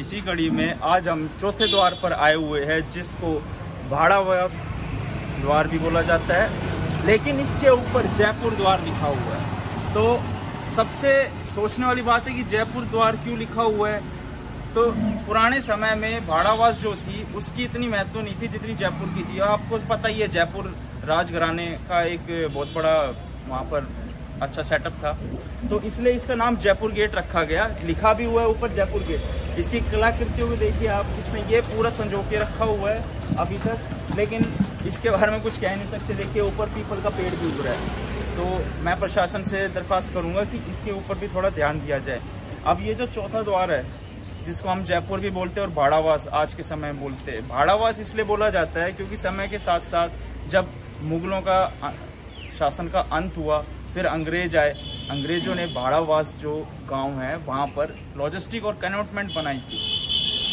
इसी कड़ी में आज हम चौथे द्वार पर आए हुए हैं, जिसको भाड़ावास द्वार भी बोला जाता है, लेकिन इसके ऊपर जयपुर द्वार लिखा हुआ है। तो सबसे सोचने वाली बात है कि जयपुर द्वार क्यों लिखा हुआ है? तो पुराने समय में भाड़ावास जो थी, उसकी इतनी महत्व नहीं थी जितनी जयपुर की थी। आपको पता ही है, जयपुर राजघराने का एक बहुत बड़ा वहाँ पर अच्छा सेटअप था। तो इसलिए इसका नाम जयपुर गेट रखा गया। लिखा भी हुआ है ऊपर जयपुर गेट इसकी कलाकृतियों को देखिए आप, इसमें ये पूरा संजो के रखा हुआ है अभी तक। लेकिन इसके बारे में कुछ कह नहीं सकते। देखिए, ऊपर पीपल का पेड़ भी उग रहा है। तो मैं प्रशासन से दरख्वास्त करूँगा कि इसके ऊपर भी थोड़ा ध्यान दिया जाए। अब ये जो चौथा द्वार है, जिसको हम जयपुर भी बोलते हैं और भाड़ावास आज के समय में बोलते हैं। भाड़ावास इसलिए बोला जाता है क्योंकि समय के साथ साथ जब मुगलों का शासन का अंत हुआ फिर अंग्रेज़ आए। अंग्रेज़ों ने भाड़ावास जो गाँव है, वहाँ पर लॉजिस्टिक और कन्वर्टमेंट बनाई थी।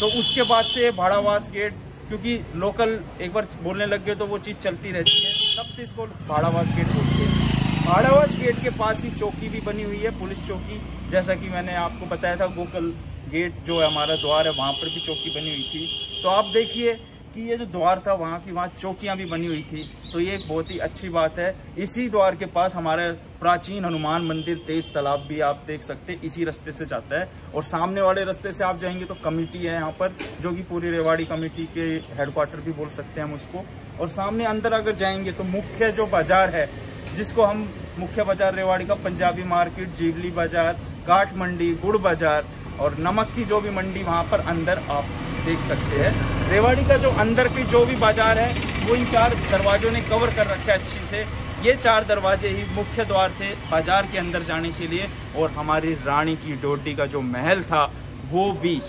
तो उसके बाद से भाड़ावास गेट क्योंकि लोकल एक बार बोलने लग गए तो वो चीज़ चलती रहती है। तब से इसको भाड़ावास गेट बोलते हैं। भाड़ावास गेट के पास ही चौकी भी बनी हुई है, पुलिस चौकी। जैसा कि मैंने आपको बताया था, गोकल गेट जो है, हमारा द्वार है, वहाँ पर भी चौकी बनी हुई थी। तो आप देखिए कि ये जो द्वार था वहाँ की, वहाँ चौकियाँ भी बनी हुई थी। तो ये एक बहुत ही अच्छी बात है। इसी द्वार के पास हमारा प्राचीन हनुमान मंदिर, तेज तालाब भी आप देख सकते इसी रास्ते से जाता है। और सामने वाले रास्ते से आप जाएँगे तो कमेटी है यहाँ पर, जो कि पूरी रेवाड़ी कमेटी के हेडक्वार्टर भी बोल सकते हैं हम उसको। और सामने अंदर अगर जाएँगे तो मुख्य जो बाज़ार है, जिसको हम मुख्य बाज़ार रेवाड़ी का, पंजाबी मार्केट, जीवली बाज़ार काठ मंडी गुड़ बाज़ार और नमक की जो भी मंडी वहाँ पर अंदर आप देख सकते हैं। रेवाड़ी का जो अंदर की जो भी बाज़ार है, वो इन चार दरवाजों ने कवर कर रखा है अच्छी से। ये चार दरवाजे ही मुख्य द्वार थे बाज़ार के अंदर जाने के लिए और हमारी रानी की डोडी का जो महल था, वो भी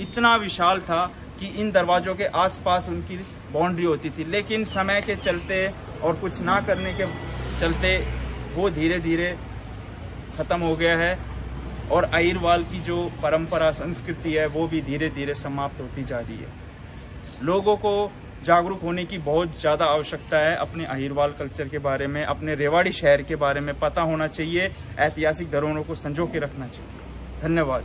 इतना विशाल था कि इन दरवाजों के आसपास उनकी बाउंड्री होती थी। लेकिन समय के चलते और कुछ ना करने के चलते वो धीरे धीरे ख़त्म हो गया है और अहिरवाल की जो परंपरा, संस्कृति है, वो भी धीरे धीरे समाप्त होती जा रही है। लोगों को जागरूक होने की बहुत ज़्यादा आवश्यकता है अपने अहिरवाल कल्चर के बारे में, अपने रेवाड़ी शहर के बारे में पता होना चाहिए, ऐतिहासिक धरोहरों को संजो के रखना चाहिए। धन्यवाद।